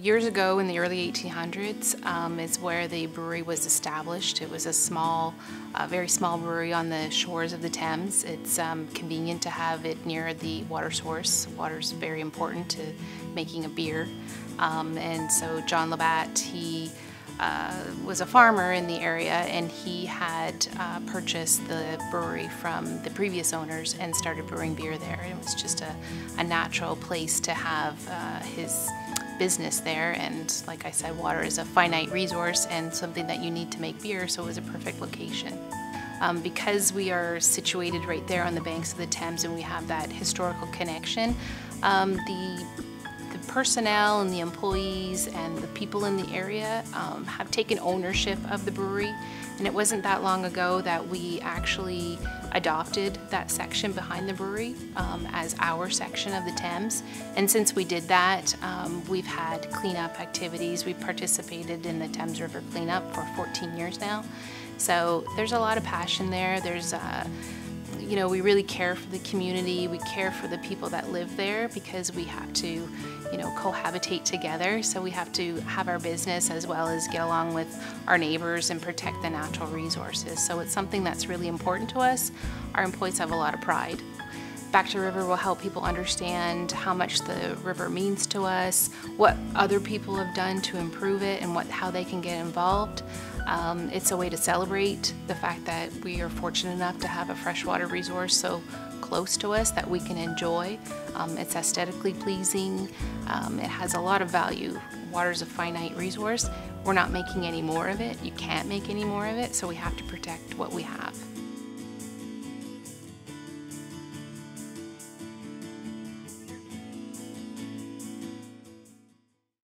Years ago in the early 1800s um, is where the brewery was established. It was a small, uh, very small brewery on the shores of the Thames. It's um, convenient to have it near the water source. Water is very important to making a beer. Um, and so John Labatt, he uh, was a farmer in the area and he had uh, purchased the brewery from the previous owners and started brewing beer there. It was just a, a natural place to have uh, his business there and like I said water is a finite resource and something that you need to make beer so it was a perfect location. Um, because we are situated right there on the banks of the Thames and we have that historical connection, um, the the personnel and the employees and the people in the area um, have taken ownership of the brewery and it wasn't that long ago that we actually adopted that section behind the brewery um, as our section of the Thames. And since we did that, um, we've had cleanup activities. We've participated in the Thames River cleanup for 14 years now. So there's a lot of passion there. There's uh, you know, we really care for the community, we care for the people that live there because we have to, you know, cohabitate together. So we have to have our business as well as get along with our neighbors and protect the natural resources. So it's something that's really important to us. Our employees have a lot of pride. Back to River will help people understand how much the river means to us, what other people have done to improve it, and what how they can get involved. Um, it's a way to celebrate the fact that we are fortunate enough to have a freshwater resource so close to us that we can enjoy. Um, it's aesthetically pleasing. Um, it has a lot of value. Water is a finite resource. We're not making any more of it. You can't make any more of it, so we have to protect what we have.